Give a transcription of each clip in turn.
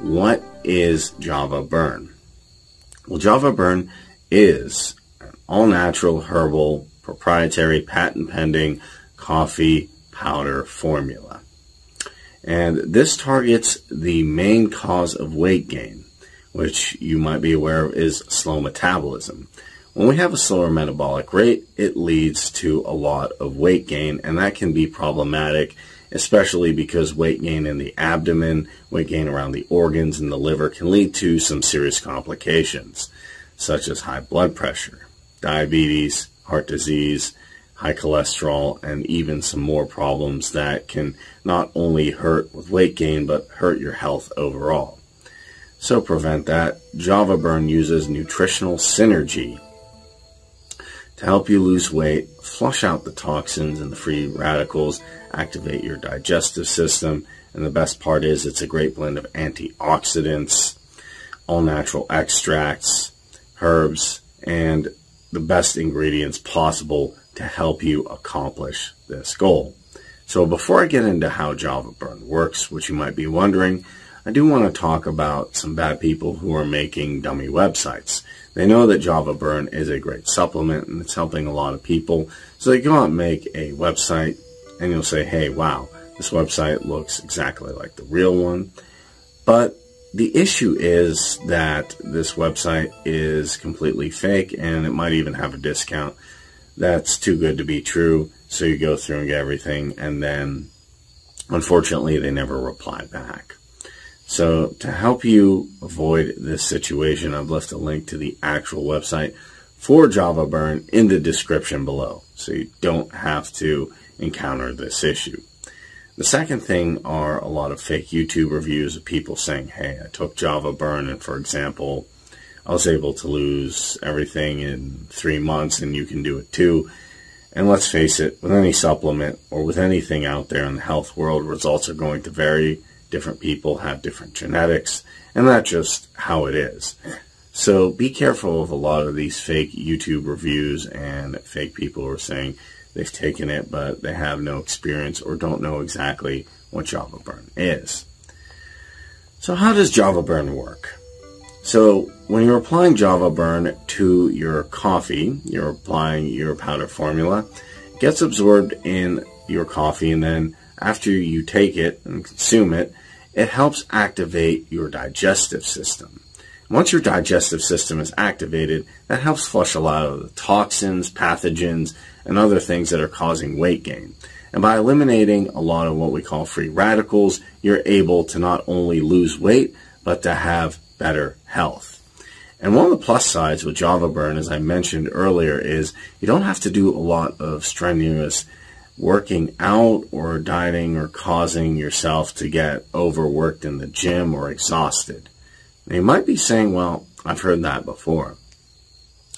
What is Java Burn? Well, Java Burn is an all natural herbal proprietary patent pending coffee powder formula. And this targets the main cause of weight gain, which you might be aware of is slow metabolism. When we have a slower metabolic rate, it leads to a lot of weight gain, and that can be problematic, especially because weight gain in the abdomen, weight gain around the organs and the liver can lead to some serious complications, such as high blood pressure, diabetes, heart disease, high cholesterol, and even some more problems that can not only hurt with weight gain, but hurt your health overall. So prevent that, Java Burn uses nutritional synergy to help you lose weight, flush out the toxins and the free radicals, activate your digestive system, and the best part is it's a great blend of antioxidants, all natural extracts, herbs, and the best ingredients possible to help you accomplish this goal. So before I get into how Java Burn works, which you might be wondering, I do want to talk about some bad people who are making dummy websites. They know that Java Burn is a great supplement and it's helping a lot of people. So they go out and make a website and you'll say, hey, wow, this website looks exactly like the real one. But the issue is that this website is completely fake and it might even have a discount that's too good to be true. So you go through and get everything and then unfortunately they never reply back. So to help you avoid this situation, I've left a link to the actual website for Java Burn in the description below. So you don't have to encounter this issue. The second thing are a lot of fake YouTube reviews of people saying, hey, I took Java Burn and for example, I was able to lose everything in three months and you can do it too. And let's face it, with any supplement or with anything out there in the health world, results are going to vary different people have different genetics, and that's just how it is. So be careful of a lot of these fake YouTube reviews and fake people who are saying they've taken it, but they have no experience or don't know exactly what Java Burn is. So how does Java Burn work? So when you're applying Java Burn to your coffee, you're applying your powder formula, it gets absorbed in your coffee and then after you take it and consume it, it helps activate your digestive system. Once your digestive system is activated, that helps flush a lot of the toxins, pathogens, and other things that are causing weight gain. And by eliminating a lot of what we call free radicals, you're able to not only lose weight, but to have better health. And one of the plus sides with Java Burn, as I mentioned earlier, is you don't have to do a lot of strenuous working out or dieting or causing yourself to get overworked in the gym or exhausted. Now, you might be saying, well, I've heard that before.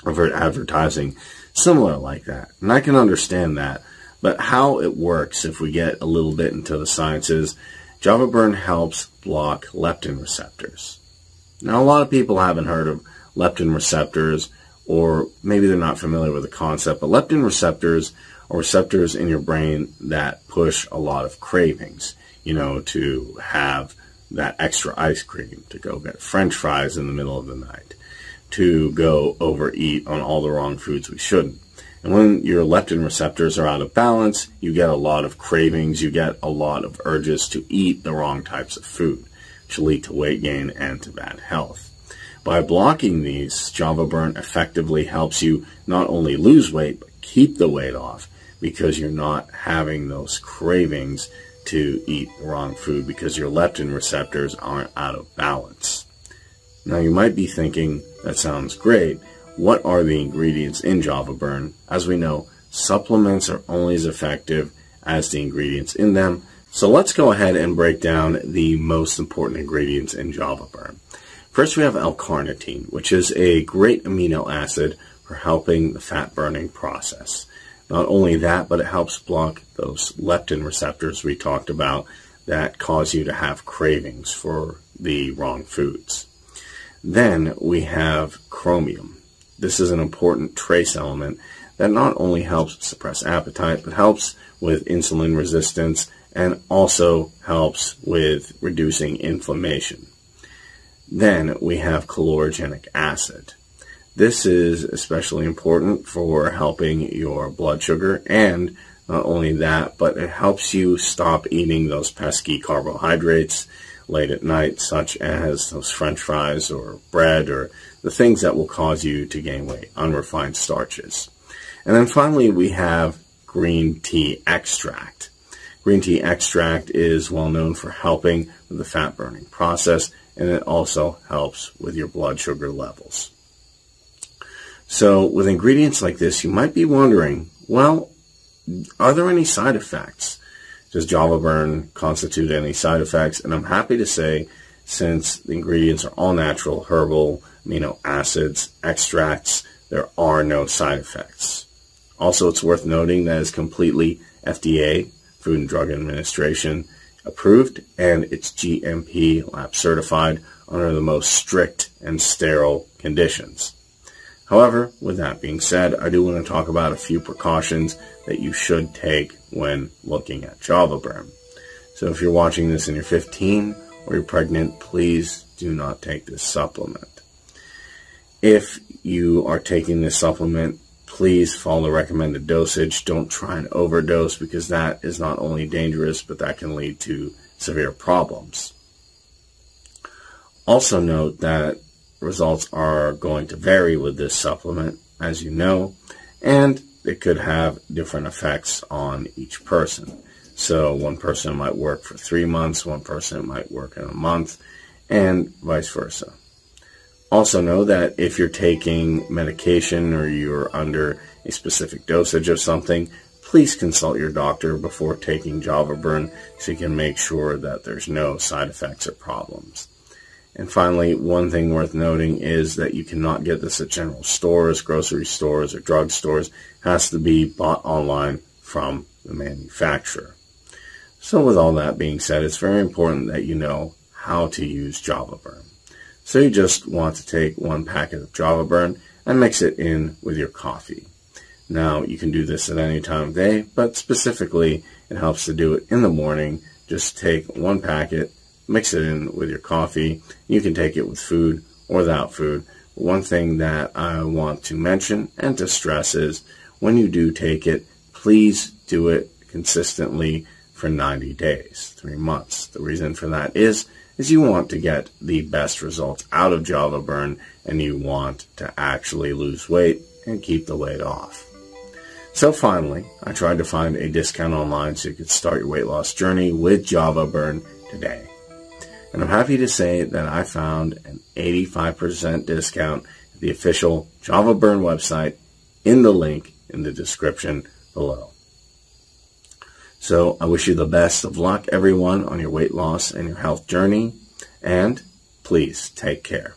I've heard advertising similar like that. And I can understand that. But how it works, if we get a little bit into the sciences, Java Burn helps block leptin receptors. Now, a lot of people haven't heard of leptin receptors, or maybe they're not familiar with the concept, but leptin receptors or receptors in your brain that push a lot of cravings, you know, to have that extra ice cream, to go get french fries in the middle of the night, to go overeat on all the wrong foods we shouldn't. And when your leptin receptors are out of balance, you get a lot of cravings, you get a lot of urges to eat the wrong types of food, which lead to weight gain and to bad health. By blocking these, Java Burn effectively helps you not only lose weight, but keep the weight off because you're not having those cravings to eat wrong food because your leptin receptors aren't out of balance. Now you might be thinking, that sounds great. What are the ingredients in Java Burn? As we know, supplements are only as effective as the ingredients in them. So let's go ahead and break down the most important ingredients in Java Burn. First, we have L-carnitine, which is a great amino acid for helping the fat burning process. Not only that, but it helps block those leptin receptors we talked about that cause you to have cravings for the wrong foods. Then we have chromium. This is an important trace element that not only helps suppress appetite, but helps with insulin resistance and also helps with reducing inflammation. Then we have chlorogenic acid. This is especially important for helping your blood sugar and not only that, but it helps you stop eating those pesky carbohydrates late at night, such as those french fries or bread or the things that will cause you to gain weight, unrefined starches. And then finally, we have green tea extract. Green tea extract is well known for helping with the fat burning process, and it also helps with your blood sugar levels. So, with ingredients like this, you might be wondering, well, are there any side effects? Does Java Burn constitute any side effects? And I'm happy to say, since the ingredients are all natural, herbal, amino acids, extracts, there are no side effects. Also, it's worth noting that it's completely FDA, Food and Drug Administration, approved, and it's GMP lab certified under the most strict and sterile conditions. However, with that being said, I do want to talk about a few precautions that you should take when looking at Java Burn. So if you're watching this and you're 15 or you're pregnant, please do not take this supplement. If you are taking this supplement, please follow the recommended dosage. Don't try and overdose because that is not only dangerous, but that can lead to severe problems. Also note that results are going to vary with this supplement, as you know, and it could have different effects on each person. So one person might work for three months, one person might work in a month, and vice versa. Also know that if you're taking medication or you're under a specific dosage of something, please consult your doctor before taking Java Burn so you can make sure that there's no side effects or problems. And finally, one thing worth noting is that you cannot get this at general stores, grocery stores, or drug stores. It has to be bought online from the manufacturer. So with all that being said, it's very important that you know how to use Java Burn. So you just want to take one packet of Java Burn and mix it in with your coffee. Now, you can do this at any time of day, but specifically, it helps to do it in the morning. Just take one packet, mix it in with your coffee. You can take it with food or without food. One thing that I want to mention and to stress is when you do take it, please do it consistently for 90 days, three months. The reason for that is, is you want to get the best results out of Java Burn and you want to actually lose weight and keep the weight off. So finally, I tried to find a discount online so you could start your weight loss journey with Java Burn today. And I'm happy to say that I found an 85% discount at the official Java Burn website in the link in the description below. So I wish you the best of luck, everyone, on your weight loss and your health journey. And please take care.